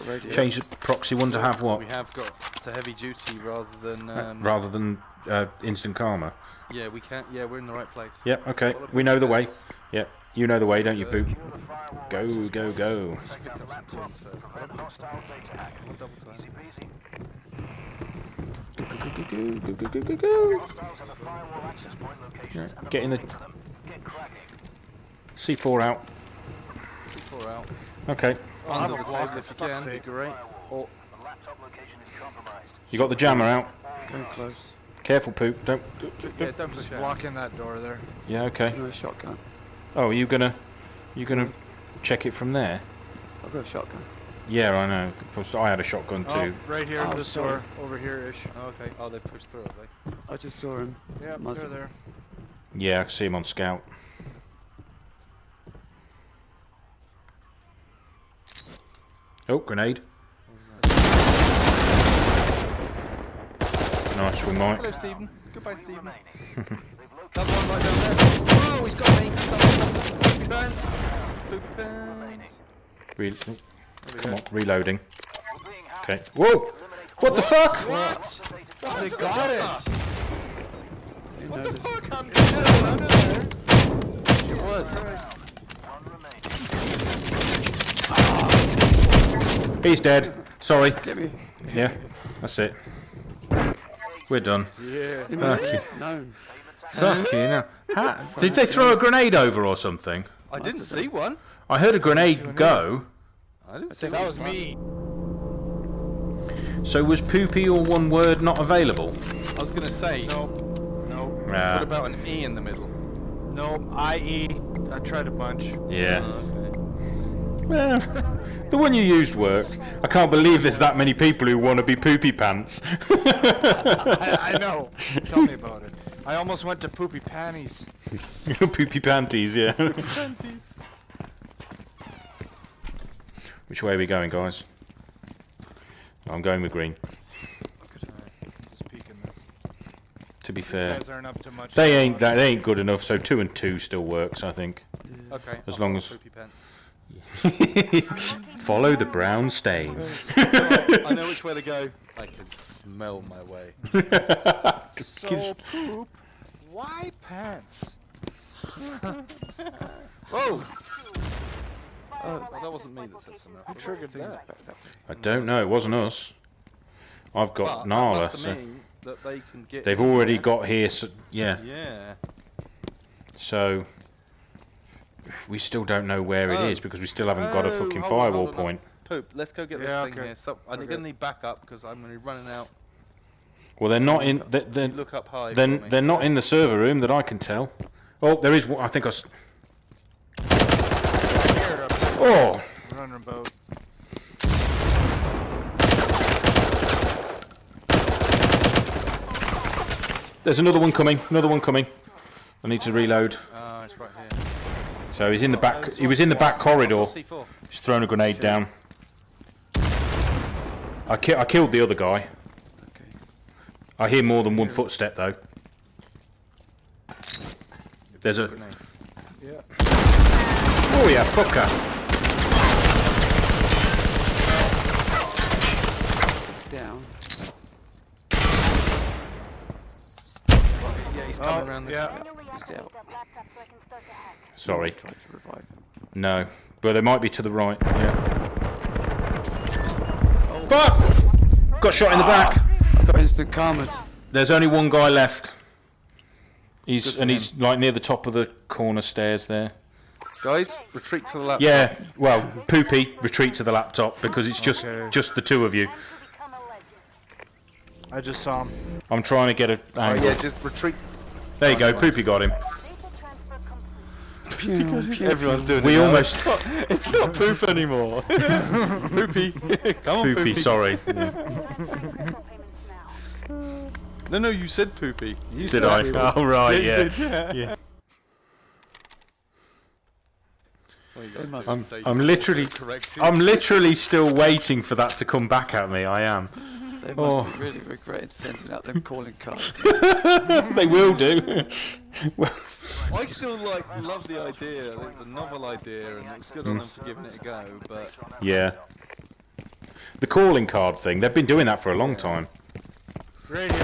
got a radio. Change the proxy one to have what? We have got to heavy duty rather than. Um, Rather than uh, instant karma. yeah, we can't. Yeah, we're in the right place. Yep, okay. We know the way. Yep, you know the way, don't you, Poop? Go, go, go. Just picked up some coins first. We'll double time. Go, go, go, go, go, go, go. Get in the C4 out. C4 out. Okay. Under I'm the a block, table if you for fuck's can. Be sake. great. Or You got the jammer out. Going close. Careful, Poop. Don't. yeah, don't Just block in that door there. Yeah, okay. No shotgun. Oh, are you gonna, you gonna check it from there? I've got a shotgun. Yeah, I know. Plus, I had a shotgun Oh, too. right here, Oh, this sorry. door, over here-ish. Oh, okay. Oh, they pushed through, have they? I just saw him. Yeah, Muzzle. they're there. Yeah, I see him on scout. Oh, grenade. Nice one, Mike. Hello, Stephen. Goodbye, Stephen. Another one right down there. Oh, he's got me. Poopy pants. Poopy pants. Re- come go. on, reloading. Okay. Whoa! What the fuck? What? They got it! What the fuck? I'm just under there. It was. He's dead. Sorry. Get me. Yeah, that's it. We're done. Yeah. It was Fuck you. No. Fuck you now. Did they throw a grenade over or something? I didn't see one. I heard a grenade go. I didn't see That was me. So was poopy or one word not available? I was gonna say. No. No. What Ah, about an E in the middle? No. IE. I tried a bunch. yeah. okay. Well, the one you used worked. I can't believe there's that many people who want to be poopy pants. I, I know. Tell me about it. I almost went to poopy panties. poopy panties, yeah. Panties. Which way are we going, guys? I'm going with green. Just peeking this. To be These fair, guys aren't up to they ain't that they ain't good enough. So two and two still works, I think. Okay. As I'll long as- Poopy pants. Follow the brown stain. I know which way to go. I can smell my way. So poop. Why pants? Oh, uh, that wasn't me that said something. Who triggered that? I don't know. It wasn't us. I've got But Nala, so they they've already got here. So, yeah. Yeah. So we still don't know where it Oh. is because we still haven't got a Oh, fucking hold on, firewall hold on. point. Poop. Let's go get this Yeah, thing okay. here. So, I'm Okay. gonna need backup because I'm gonna be running out. Well, they're not in. They're, they're, look up high. they're, they're not in the server room that I can tell. Oh, there is one. I think I. s- Here, I'm Oh, running about. there's another one coming. Another one coming. I need to reload. It's right here. So he's in the back. He was in the back corridor. He's thrown a grenade down. I, ki- I killed the other guy. I hear more than one footstep though. There's a. Yeah. Oh yeah, fucker. It's down. Yeah, he's Oh, around this. yeah. He's out. Sorry. Tried to revive. No. But they might be to the right. Yeah. Oh. Fuck! Got shot in the back. I got instant karma. There's only one guy left. He's Good for and he's like near the top of the corner stairs there. Guys, retreat to the laptop. Yeah. Well, poopy, retreat to the laptop because it's just Okay. just the two of you. I just saw him. I'm trying to get a Oh, yeah, just retreat. There you go. Poopy got him. Everyone's doing We it. now. almost It's not, it's not poop anymore. Poopy. Come on, poopy. poopy. Sorry. Yeah. No, no, you said poopy. You Did said I? poopy. Oh right. you Yeah. did, yeah. Yeah. Well, you They got must- to I'm, I'm literally. I'm literally still waiting for that to come back at me. I am. They must Oh. be really regretting sending out them calling cards. they will do. well, I still like love the idea. It's a novel idea, and it's good on them for giving it a go. But yeah. The calling card thing. They've been doing that for a long time. Right here.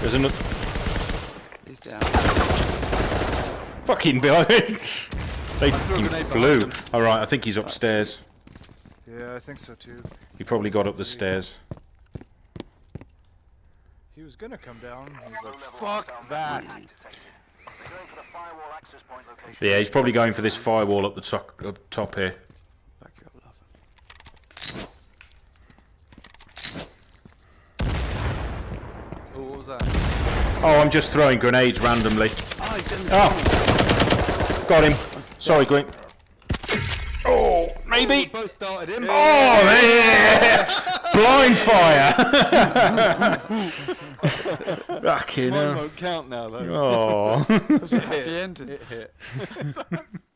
There's another He's down. fucking behind. they fucking flew. All right, I think he's upstairs. Yeah, I think so too. He probably got up the stairs. He was gonna come down. He's like, fuck that. Yeah, he's probably going for this firewall up the top, up top here. Back you up, love. Oh, what was that? Oh, I'm just throwing grenades randomly. Oh, he's in the Oh, got him. Sorry, Green. Oh, We maybe. both darted him. Oh, yeah. blind fire. Fucking Mine hell. won't count now though. Oh. It's a happy ending. It hit.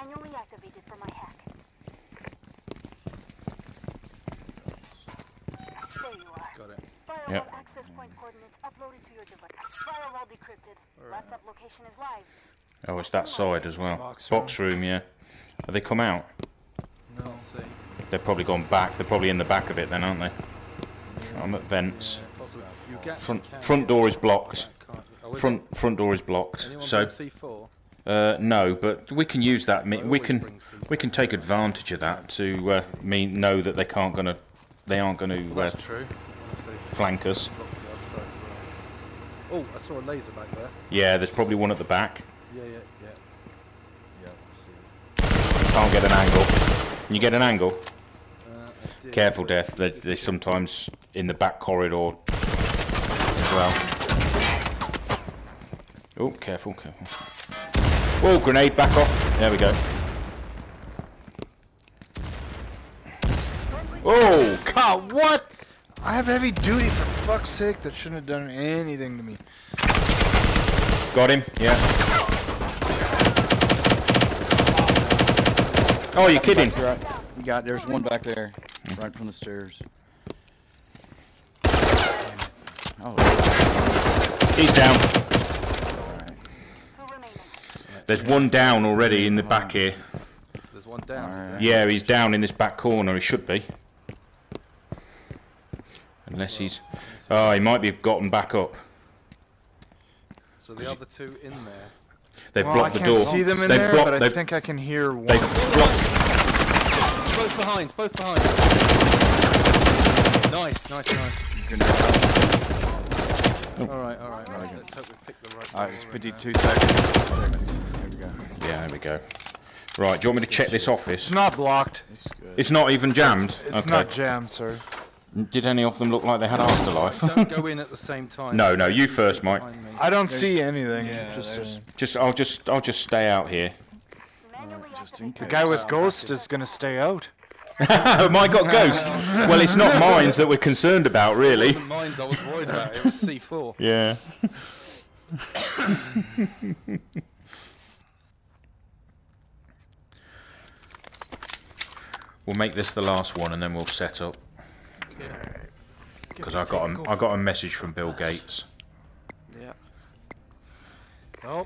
manually activate it for my hack. There you are. Got it. Firewall Yep. access point coordinates uploaded to your device. Firewall decrypted. Laptop location is live. Oh, it's that side as well. Box Box room, yeah. Have they come out? No, I'll see. They've probably gone back. They're probably in the back of it then, aren't they? I'm at vents. Possibly. You actually Front front door is blocked. back, can't you? Oh, is Front front door is blocked. Anyone So bring C4? Uh, no, but we can use that. We can we can take advantage of that to uh, mean know that they can't gonna they aren't going to uh, That's true. Flank us. blocked the other side as well. Oh, I saw a laser back there. Yeah, there's probably one at the back. Yeah, yeah, yeah. Yeah, I see. Can't get an angle. Can you get an angle? Uh, Careful, Death. They, they sometimes in the back corridor as well. Oh, careful, careful. Oh, grenade, back off. There we go. Oh, God, what? I have heavy duty for fuck's sake. That shouldn't have done anything to me. got him. Yeah. Oh, you're kidding. You're right. You got there's one back there, right from the stairs. Oh, He's down. Two remaining. There's one down already in the back here. There's one down. is there? Yeah, he's down in this back corner. He should be. Unless he's. Oh, he might be gotten back up. So the other two in there. They've Well, I blocked the can't door. see them in they've there, blocked, but I they've, think I can hear one. they've blocked. Both behind, both behind. Nice, nice, nice. grenade. Alright, alright, alright. Let's hope we pick the right Alright, it's door in there. 52 seconds. Seconds. There we go. Yeah, there we go. Right, do you want me to check this office? It's not blocked. It's good. It's not even jammed. It's okay. not jammed, sir. Did any of them look like they had afterlife? Don't go in at the same time. No, no, you first, Mike. I don't see anything. Yeah, just just, I'll just, I'll just stay out here. Manually Just in case. the guy with ghost is gonna stay out. Oh, Mike got ghost. Well, it's not mines that we're concerned about, really. It wasn't mines I was worried about. It was C4. Yeah. We'll make this the last one, and then we'll set up. Because I got a, I got a message from Bill Gates. Yeah. Oh,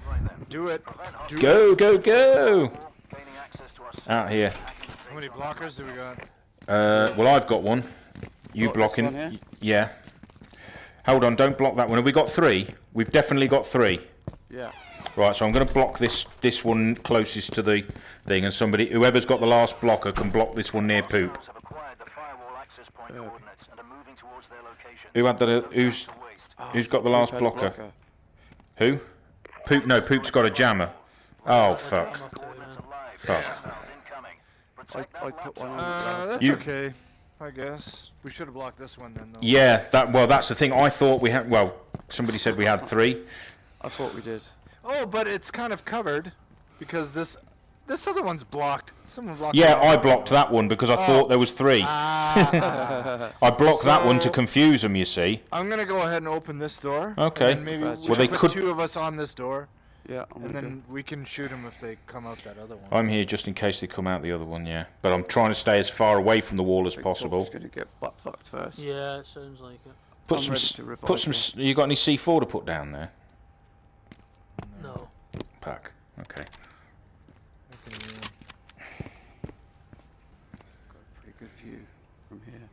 do it. Do it. Go, go, go! Out here. How many blockers do we got? Uh, well, I've got one. You What, blocking? one Yeah. Hold on, don't block that one. Have we got three? We've definitely got three. Yeah. Right, so I'm going to block this this one closest to the thing, and somebody, whoever's got the last blocker, can block this one near poop. have acquired the firewall access point coordinates and are moving towards their location. Who had the who's who's got the last Had a blocker? Who? Poop? No, poop's got a jammer. Oh fuck! Fuck! I, I put one on the Uh, that's You- okay. I guess we should have blocked this one then, though. Yeah, that well, that's the thing. I thought we had. Well, somebody said we had three. I thought we did. Oh, but it's kind of covered because this this other one's blocked. Someone blocked. Yeah. I blocked that one because I thought there was three. Ah, I blocked that one to confuse them. You see. I'm gonna go ahead and open this door. Okay. And maybe Well, we they put could- two of us on this door. Yeah, I'm And with then we can shoot them if they come out that other one. I'm here just in case they come out the other one, yeah. But I'm trying to stay as far away from the wall as. Big possible. Dog's gonna get butt fucked first. Yeah, it sounds like it. Put I'm some, ready to put some. You got any C4 to put down there? No. Pack. Okay. Okay, yeah. Got a pretty good view from here.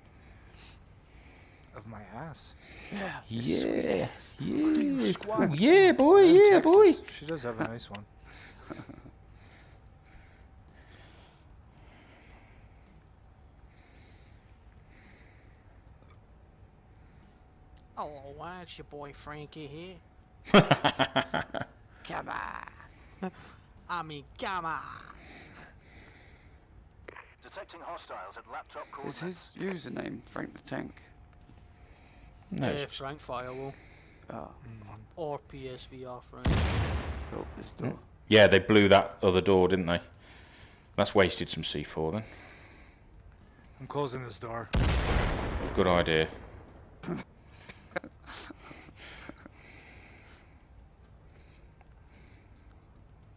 Of my ass. Yeah. Yeah. Yeah. Yeah, boy. In Yeah, boy. She does have a nice one. Hello, why it's your boy Frankie here? come on. I mean, come on. Detecting hostiles at laptop Is his username Frank the Tank? No. Uh, it's- Frank Firewall. Ah, Or PSVR Frank. oh, this door. Yeah, they blew that other door, didn't they? That's wasted some C4 then. I'm closing this door. Good idea.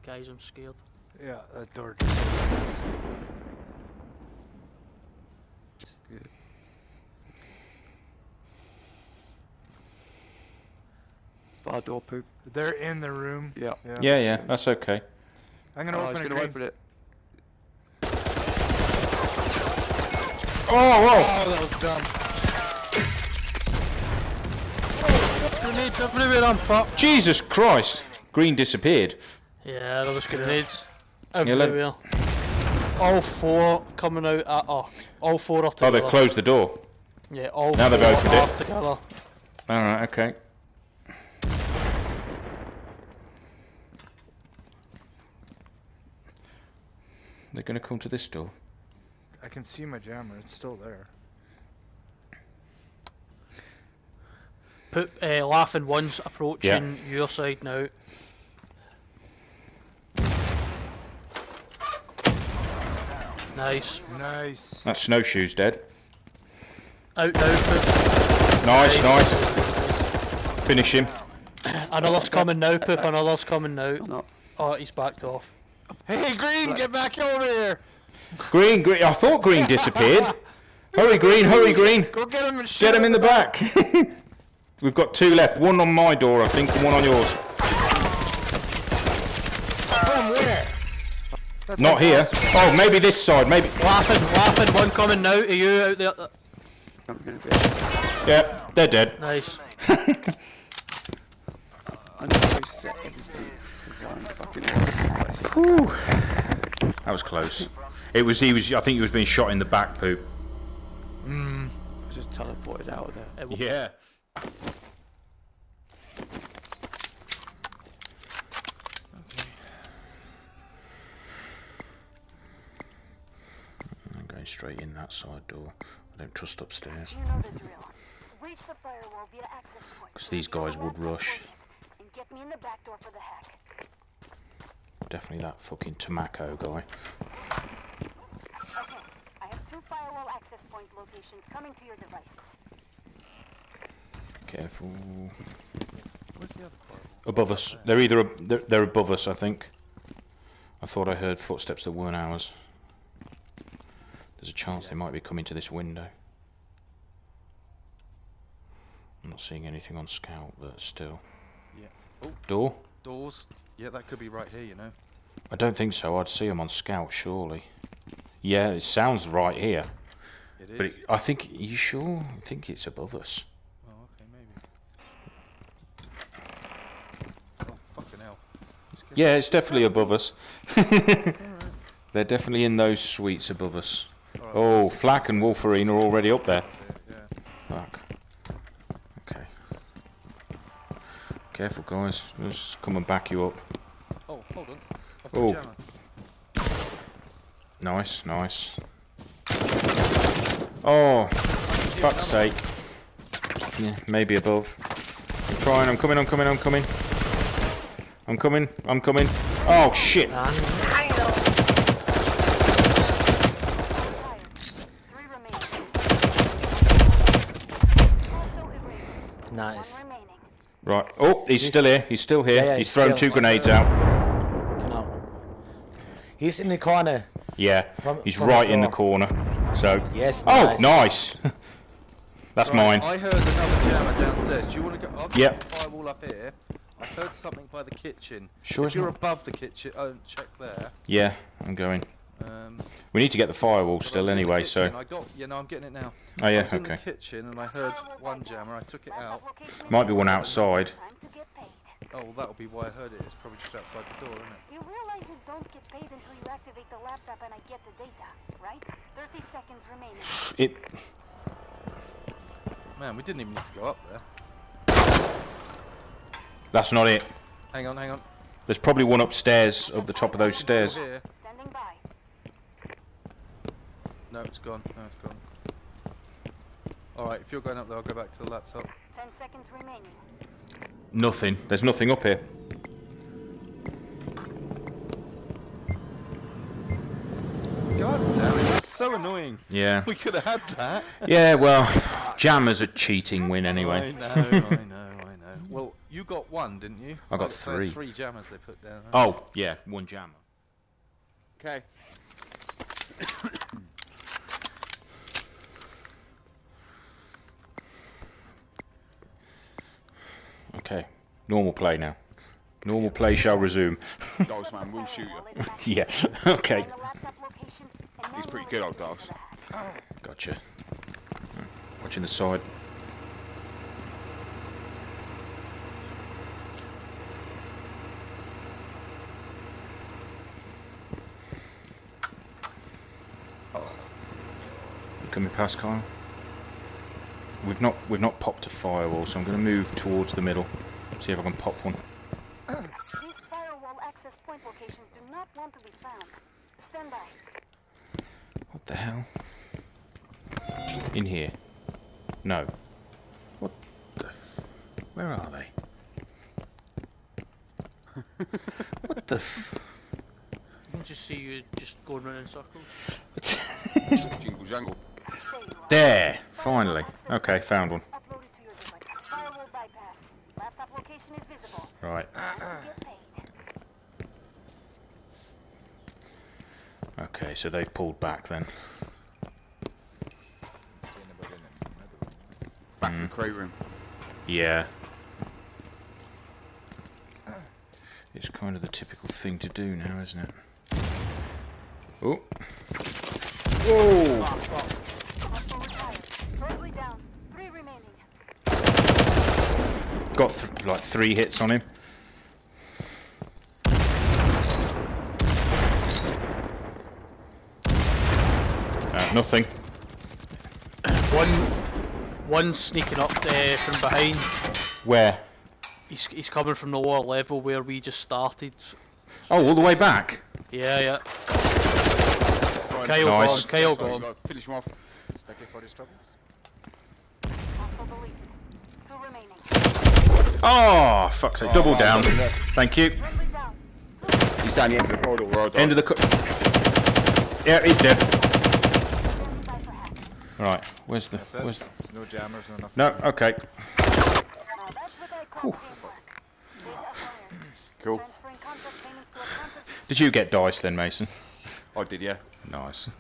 Guys, I'm scared. Yeah, that door just opens. Good. Bar door poop. They're in the room. Yeah. Yeah. Yeah, yeah, that's okay. I'm gonna Oh, open it. gonna open it. Oh, whoa! Oh, that was dumb. Grenades everywhere, I'm fucked. Jesus Christ! Green disappeared. Yeah, there was grenades let- everywhere. All four coming out at oh, all four are together. Oh, they've closed the door. Yeah, all Now they've opened are it. together. Alright, okay. They're gonna come to this door. I can see my jammer. It's still there. Put uh, laughing ones approaching your side now. Nice. Nice. That snowshoe's dead. Out now. Poop. Nice, nice. Finish him. And I lost coming now. Pip, and I lost coming now. No. Oh, he's backed off. Hey, Green, get back over here. Green, green. I thought green disappeared. hurry, green, hurry, green. Go get him and shoot Get him in the back. We've got two left. One on my door, I think, and one on yours. From where? That's Not here. impossible. Oh, maybe this side. Maybe. Laughing, laughing. One coming now. Are you out there? I'm gonna be. Yeah, they're dead. Nice. I need to reset everything because I'm fucking all over the place. That was close. It was. He was. I think he was being shot in the back. Poop. I hmm. just teleported out of there. Yeah. Going straight in that side door. I don't trust upstairs. You know the drill. Reach the firewall via access point. 'Cause these guys would rush. coordinates, And get me in the back door for the hack. Definitely that fucking Tomako guy. Okay. I have two firewall access point locations coming to your devices. Careful. Where's the other part? Above us. They're either ab- they're, they're above us. I think. I thought I heard footsteps that weren't ours. Chance they might be coming to this window. I'm not seeing anything on scout, but still. Yeah. Oh, Door? doors. Yeah, that could be right here, you know. I don't think so. I'd see them on scout, surely. Yeah, it sounds right here. It is. But it, I think. You sure? I think it's above us. Oh, okay, maybe. Oh, fucking hell. Yeah, it's definitely above us. They're definitely in those suites above us. Oh, Flack and Wolverine are already up there. Yeah. Fuck. Okay. Careful, guys. Let's come and back you up. Oh, hold on. I've got Oh. Nice, nice. Oh, fuck's sake. Yeah, maybe above. I'm trying, I'm coming, I'm coming, I'm coming. I'm coming, I'm coming. Oh, shit. Ah. And Fired. Three remaining. Hostile erased. nice. One remaining. Right. Oh, he's still here. He's still here. Yeah, yeah, he's he's thrown still- two grenades out. Genau. He's in the corner. Yeah. From- he's from the right in the corner. So. Yes, Oh, nice. nice. That's Right, mine. I heard another jammer downstairs. Do you want to go? I've Yep. got the firewall up here. I heard something by the kitchen. Sure If you're not. above the kitchen, oh, check there. Yeah, I'm going. Um, We need to get the firewall still was in the anyway, so. I got. Yeah, no, I'm getting it now. Oh, I yeah, was in okay. the kitchen and I heard one jammer. I took it out. Might be one outside. Time to get paid. Oh, well, that'll be why I heard it. It's probably just outside the door, isn't it? You realize you don't get paid until you activate the laptop and I get the data, right? 30 seconds remaining. It. Man, we didn't even need to go up there. That's not it. Hang on, hang on. There's probably one upstairs, up the top of those Still stairs. here. Standing by. No, it's gone. No, it's gone. Alright, if you're going up there, I'll go back to the laptop. 10 seconds remaining. Nothing. There's nothing up here. God damn it, that's so annoying. Yeah. We could have had that. Yeah, well, jammers a cheating win anyway. I know, I know, I know. Well, you got one, didn't you? I got So had three. Three jammers they put down. Oh, yeah, one jammer. Okay. Okay, normal play now. Normal play shall resume. Dogs, man, we'll shoot you. While it activates, yeah, okay. find the laptop location and He's pretty good, old dogs. Gotcha. Watching the side. Coming past, Kyle? We've not we've not popped a firewall, so I'm going to move towards the middle. See if I can pop one. These firewall access point locations do not want to be found. Stand by. What the hell? In here? No. What the? F- Where are they? what the? F- I can just see you just going round in circles. Jingle jangle. There you are. there, finally. Okay, found one. Uploaded to your device. Firewall bypassed. Laptop location is visible. Right. Time to get paid. Okay, so they've pulled back then. Back in the hmm. crate room. Yeah. It's kind of the typical thing to do now, isn't it? Oh. Whoa! Hostile retired. Berkeley down. Three remaining. Got th- like three hits on him. Uh, nothing. One, one sneaking up there from behind. Where? He's he's coming from the lower level where we just started. Oh, all the way back. Yeah, yeah. Kyle Nice. got him. Kyle that's got him. Finish him off. Sticky for these troubles. Hostile deleted. Two remaining. Oh, fuck's sake. Double down. Thank you. Friendly down. He's down the end of the corridor where End of the. Co- yeah, he's dead. Standing by for hack. Right, where's the. Where's the There's no jammers, no nothing. no, okay. Now that's what I call teamwork. Data acquired. Cool. Transferring contract payments to a contact Did you get dice then, Mason? I did, yeah. Nice.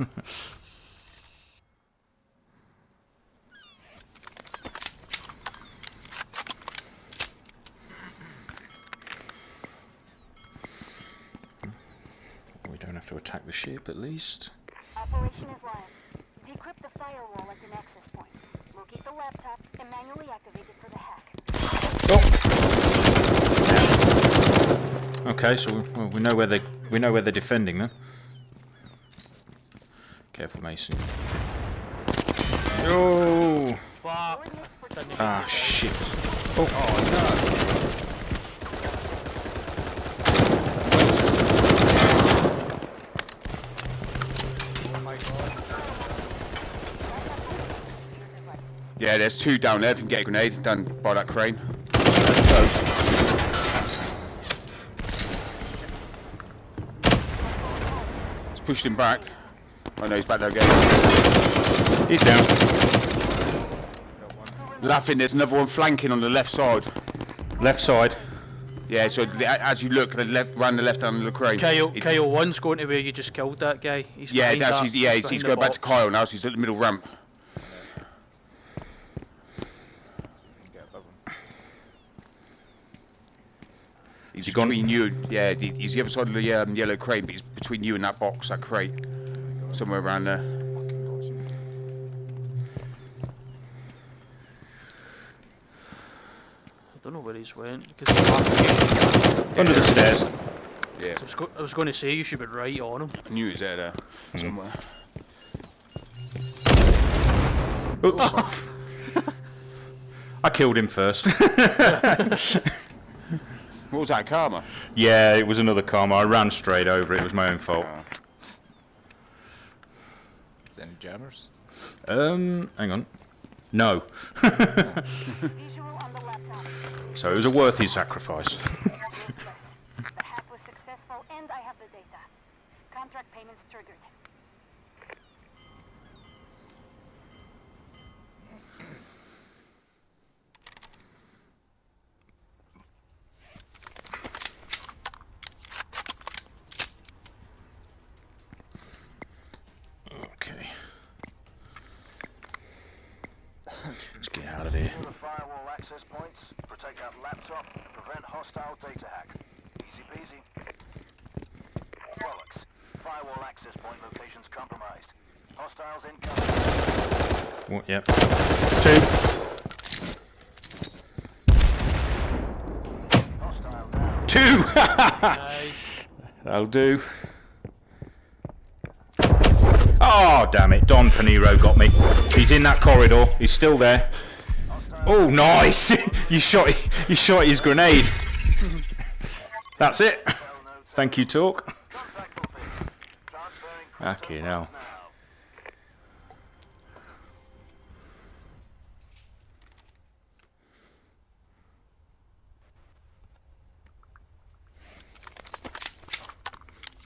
we don't have to attack the ship at least. Operation is live. Decrypt the firewall at an access point. Locate the laptop and manually activate it for the hack. Okay, so we, well, we know where they we know where they're defending them. Careful, Mason. Oh, Fuck. Coordinates for Didn't ah, shit. Yeah, there's two down there. If you can get a grenade down by that crane. That's close. It's pushed him back. I know he's back there again. He's down. Laughing, there's another one flanking on the left side. Left side. Yeah, so as you look, the left, round the left hand of the crane. Kyle, it- KO one's going to where you just killed that guy. He's Yeah, behind now that- she's, yeah, he's, he's the going back to. Kyle now. so he's at the middle ramp. He's You gone? between you, yeah. He's the other side of the um, yellow crate, but he's between you and that box, that crate, somewhere around there. I don't know where he's went because he's. Under the stairs. Yeah, I was, I was going to say you should be right on him. I knew he was there, there somewhere. Oops. I killed him first. What was that, Karma? yeah, it was another karma. I ran straight over it. It was my own fault. Is there any jammers? Um, hang on. No. Visual on the laptop. So it was a worthy sacrifice. The hack was successful and I have the data. Contract payments triggered. Okay. Let's get out of here. Secure the firewall access points, protect that laptop, prevent hostile data hack. Easy peasy. Bollocks. Firewall access point locations compromised. Hostiles incoming. What? Yep. Two. Hostile down. Two! Nice. That'll do. Oh, damn it. Don Panero got me. He's in that corridor. He's still there. Oh, nice! you shot you shot his grenade. That's it. Thank you, Talk. Okay, now.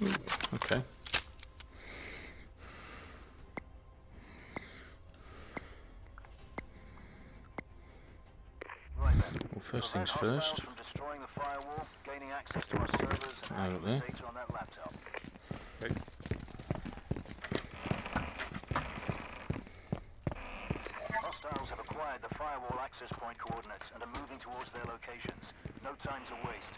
Now. Okay. Well, first things first. From destroying the firewall, gaining access to our servers, and Oh, there. data on that laptop. Hostiles have acquired the firewall access point coordinates and are moving towards their locations. No time to waste.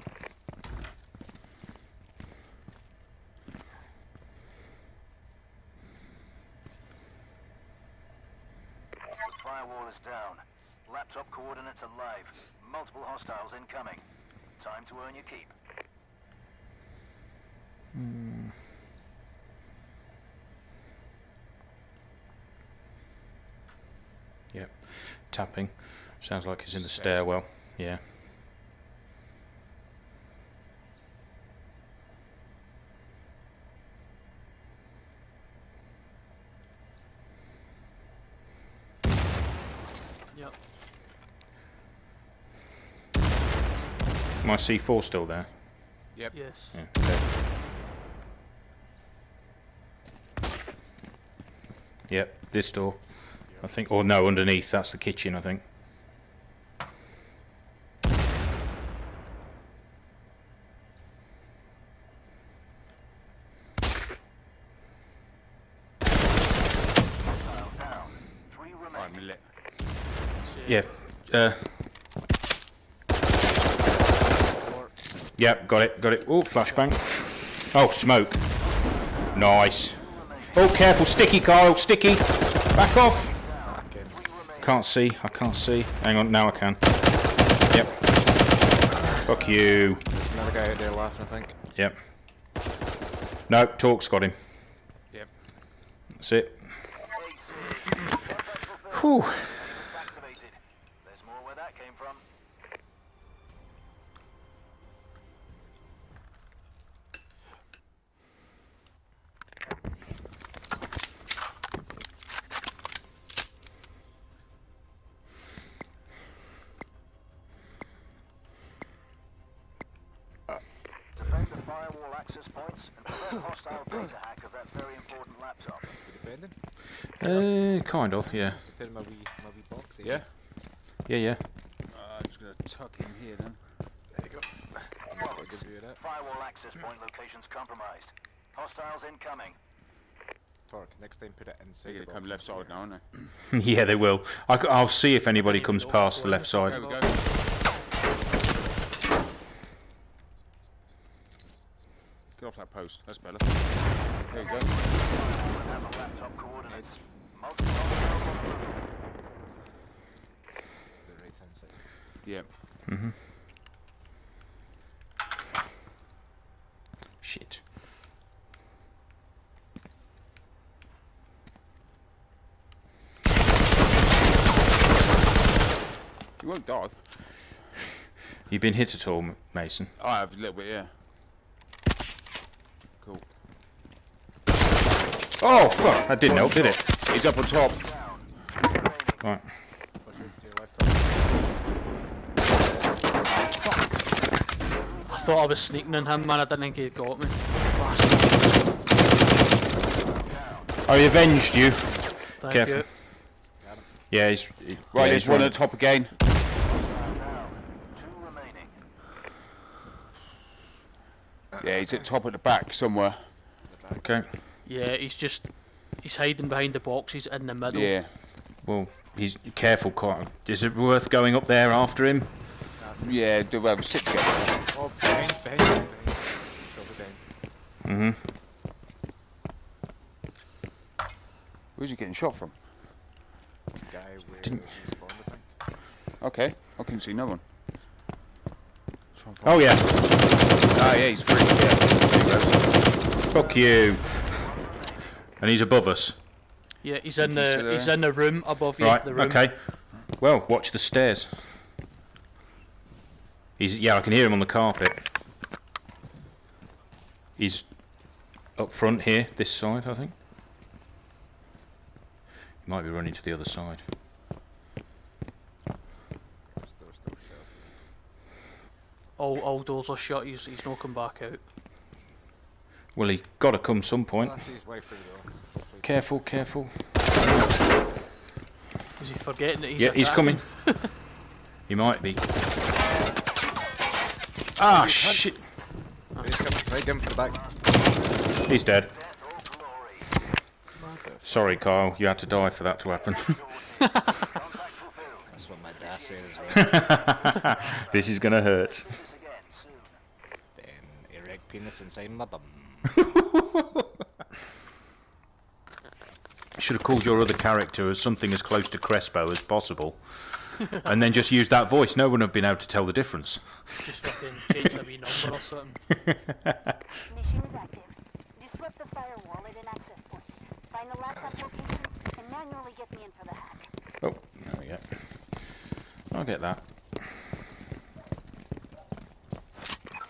Firewall is down. Laptop coordinates are live. Multiple hostiles incoming. Time to earn your keep. Hmm. Yep. Tapping. Sounds like he's in the stairwell. Yeah. Yep. My C4 still there. Yep. Yes. Yeah. Okay. Yep. This door. I think. Or no, underneath. That's the kitchen. I think. Down. Three remaining. Yeah. Uh. Yep. Got it. Got it. Oh, flashbang. Oh, smoke. Nice. Oh, careful. Sticky, Kyle. Sticky. Back off. Can't see. I can't see. Hang on. Now I can. Yep. Fuck you. There's another guy out there laughing, I think. Yep. No, Talk's got him. Yep. That's it. Whew. It's activated. There's more where that came from. Defend the firewall access points and prevent hostile data hack of that very important laptop. Defending? Uh, kind of, yeah. Defending my wee, my wee box. Yeah? Yeah, yeah. Uh, just gonna tuck in here then. There you go. I'll you that. Firewall access point locations compromised. Hostiles incoming. Torque, next time put it inside They're the gonna come left side now, aren't they? yeah, they will. I, will see if anybody comes past the left side. There we go. Get off that post. That's better. There we go. Have the laptop coordinates. Multiple hostiles on the move. The right hand side. Yeah. Mm-hmm. Shit. You won't die. You've been hit at all, M- Mason? I have a little bit, yeah. Cool. Oh fuck! That didn't help, did it? He's up on top. Right. Push it to your left. I thought I was sneaking in him, man. I didn't think he'd got me. Oh, he avenged you. Thank Careful. you. Yeah, he's. He, Right, yeah, there's he's one at the top again. Two remaining. Yeah, he's at the top at the back somewhere. Okay. Yeah, he's just he's hiding behind the boxes in the middle. Yeah. Well, he's careful. Quite. Is it worth going up there after him? Yeah, do have a sit together. Oh, behind, behind, behind. Mm-hmm. Where's he getting shot from? Guy where Didn't- he spawned, I think. Okay, I can see no one. Try Oh yeah. Ah, yeah, he's free. Yeah. There he goes. Fuck you. And he's above us. Yeah, he's in He's, the uh, he's in the room above you. Right. The room. Okay. Well, watch the stairs. He's yeah, I can hear him on the carpet. He's up front here, this side, I think. He might be running to the other side. Doors. All all doors are shut. He's he's not come back out. Well, he's got to come some point. I see his way through though. Careful, careful. Is he forgetting that he's yeah, he's attacking? coming. he might be. Ah, shit. He's coming right down for the back. He's dead. Sorry, Kyle. You had to die for that to happen. That's what my dad said as well. this is gonna hurt. This again soon. then erect penis inside my bum. Should have called your other character as something as close to Crespo as possible, and then just used that voice. No one would have been able to tell the difference. Just fucking change a wee number or something. Mission is active. Disrupt the firewall at an access point. Find the laptop location and manually get me in for the hack. Oh, there we go. I'll get that.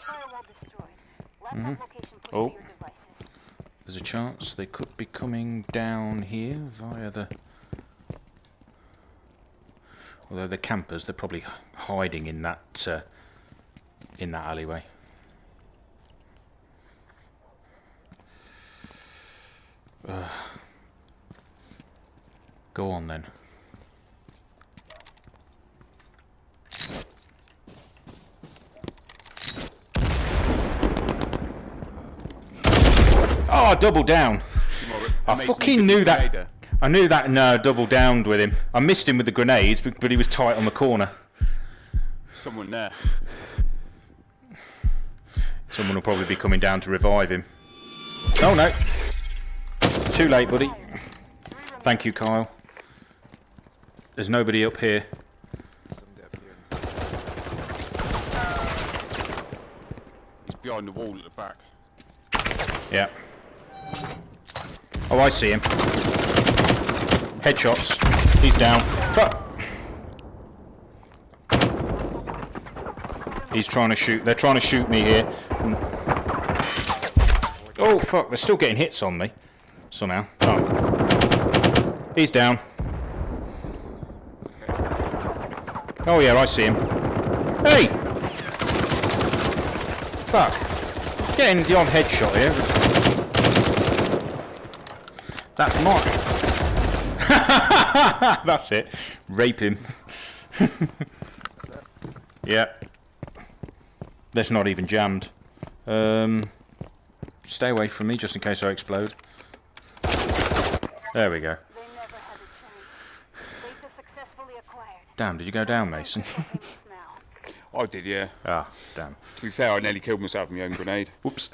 Firewall destroyed. Laptop mm-hmm. location pushed Oh. to your devices. There's a chance they could be coming down here via the. Although they're campers, they're probably hiding in that uh, in that alleyway. Ugh. Go on then. Oh, double down. I fucking knew that. I knew that. No, uh, double downed with him. I missed him with the grenades, but, but he was tight on the corner. Someone there. Someone will probably be coming down to revive him. Oh no. Too late, buddy. Thank you, Kyle. There's nobody up here. Up here. He's behind the wall at the back. Yeah. Oh, I see him. Headshots. He's down. Fuck. He's trying to shoot. They're trying to shoot me here. Hmm. Oh fuck! They're still getting hits on me. Somehow. Oh. He's down. Oh yeah, I see him. Hey! Fuck. Getting the odd headshot here. That's mine. That's it. Rape him. Yeah. That's not even jammed. Um, stay away from me just in case I explode. There we go. They never had a chance. Data successfully acquired. Damn, did you go down, Mason? I did, yeah. ah, damn. To be fair, I nearly killed myself with my own grenade. Whoops.